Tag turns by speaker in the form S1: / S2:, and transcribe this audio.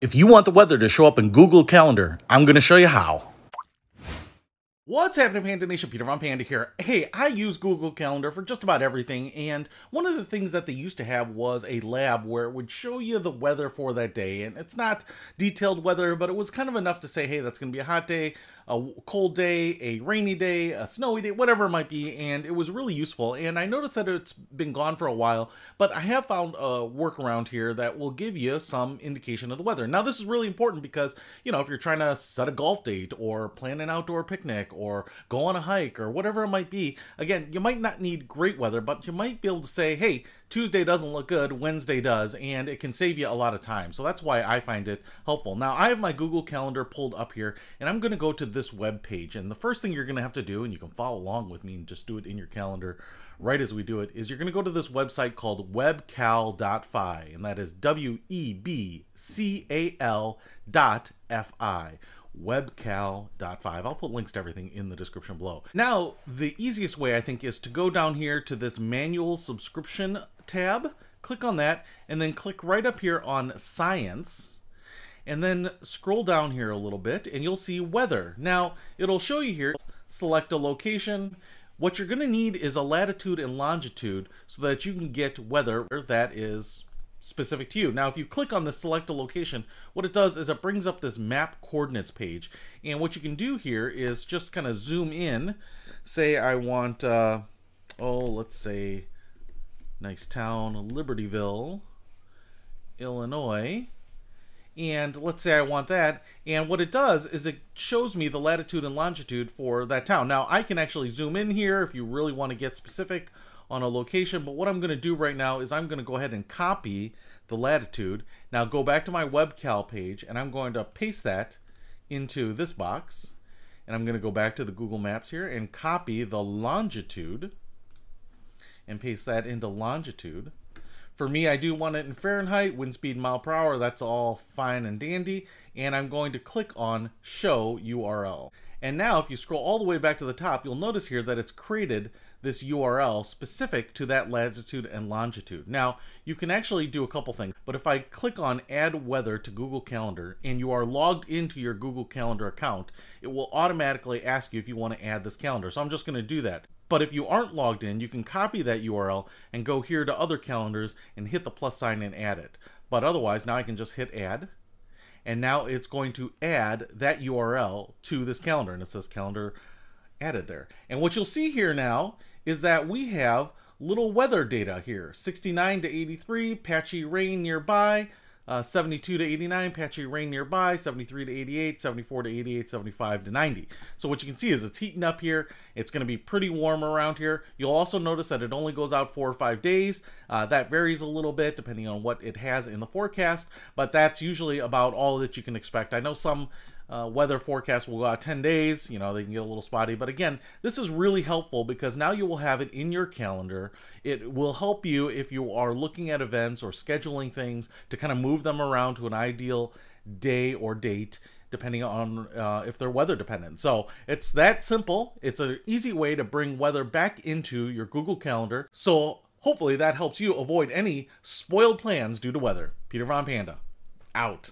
S1: If you want the weather to show up in Google Calendar, I'm going to show you how. What's happening, Panda Nation? Peter Von Panda here. Hey, I use Google Calendar for just about everything, and one of the things that they used to have was a lab where it would show you the weather for that day, and it's not detailed weather, but it was kind of enough to say, hey, that's going to be a hot day, a cold day, a rainy day, a snowy day, whatever it might be, and it was really useful. And I noticed that it's been gone for a while, but I have found a workaround here that will give you some indication of the weather. Now, this is really important because, you know, if you're trying to set a golf date or plan an outdoor picnic or go on a hike or whatever it might be, again, you might not need great weather, but you might be able to say, hey, Tuesday doesn't look good, Wednesday does, and it can save you a lot of time. So that's why I find it helpful. Now, I have my Google Calendar pulled up here, and I'm going to go to this web page. And the first thing you're going to have to do, and you can follow along with me and just do it in your calendar right as we do it, is you're going to go to this website called webcal.fi, and that is W-E-B-C-A-L dot F-I webcal.fi. I'll put links to everything in the description below. Now, the easiest way I think is to go down here to this manual subscription tab, click on that, and then click right up here on science, and then scroll down here a little bit and you'll see weather. Now, it'll show you here, select a location. What you're gonna need is a latitude and longitude so that you can get weather that is specific to you. Now, if you click on the select a location, what it does is it brings up this map coordinates page. And what you can do here is just kind of zoom in. Say I want, uh, oh, let's say, nice town, Libertyville, Illinois. And let's say I want that. And what it does is it shows me the latitude and longitude for that town. Now, I can actually zoom in here if you really want to get specific on a location. But what I'm going to do right now is I'm going to go ahead and copy the latitude. Now go back to my WebCal page and I'm going to paste that into this box. And I'm going to go back to the Google Maps here and copy the longitude and paste that into longitude. For me, I do want it in Fahrenheit, wind speed mile per hour. That's all fine and dandy. And I'm going to click on Show URL. And now if you scroll all the way back to the top, you'll notice here that it's created this URL specific to that latitude and longitude. Now, you can actually do a couple things, but if I click on Add Weather to Google Calendar and you are logged into your Google Calendar account, it will automatically ask you if you want to add this calendar. So I'm just going to do that. But if you aren't logged in, you can copy that URL and go here to other calendars and hit the plus sign and add it. But otherwise, now I can just hit add and now it's going to add that URL to this calendar and it says calendar added there. And what you'll see here now is that we have little weather data here. 69 to 83 patchy rain nearby. Uh, 72 to 89 patchy rain nearby. 73 to 88 74 to 88 75 to 90 so what you can see is it's heating up here. It's going to be pretty warm around here. You'll also notice that it only goes out four or five days. Uh, that varies a little bit depending on what it has in the forecast but that's usually about all that you can expect. I know some uh, weather forecast will go out 10 days. You know, they can get a little spotty. But again, this is really helpful because now you will have it in your calendar. It will help you if you are looking at events or scheduling things to kind of move them around to an ideal day or date depending on uh, if they're weather dependent. So it's that simple. It's an easy way to bring weather back into your Google Calendar. So hopefully that helps you avoid any spoiled plans due to weather. Peter Von Panda, out.